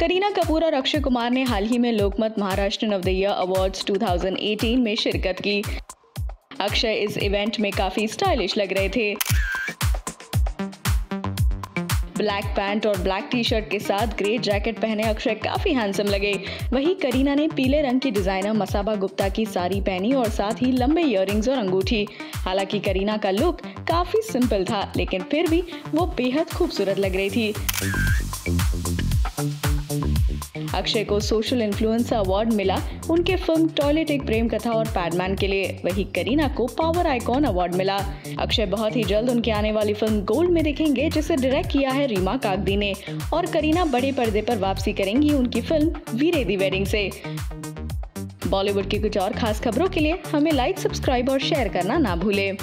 करीना कपूर और अक्षय कुमार ने हाल ही में लोकमत महाराष्ट्र नवदया अवार्ड्स 2018 में शिरकत की। अक्षय इस इवेंट में काफ़ी स्टाइलिश लग रहे थे। ब्लैक पैंट और ब्लैक टी शर्ट के साथ ग्रे जैकेट पहने अक्षय काफ़ी हैंडसम लगे। वहीं करीना ने पीले रंग की डिज़ाइनर मसाबा गुप्ता की साड़ी पहनी और साथ ही लंबे इयरिंग्स और अंगूठी। हालाँकि करीना का लुक काफ़ी सिंपल था, लेकिन फिर भी वो बेहद खूबसूरत लग रही थी। अक्षय को सोशल इन्फ्लुएंसर अवार्ड मिला। उनके फ़िल्म टॉयलेट एक प्रेम कथा और पैडमैन के लिए। वही करीना को पावर आइकॉन अवार्ड मिला। अक्षय बहुत ही जल्द उनके आने वाली फ़िल्म गोल्ड में देखेंगे, जिसे डायरेक्ट किया है रीमा कागदी ने। और करीना बड़े पर्दे पर वापसी करेंगी उनकी फ़िल्म वीरे दी वेडिंग से। बॉलीवुड की कुछ और खास खबरों के लिए हमें लाइक सब्सक्राइब और शेयर करना ना भूलें।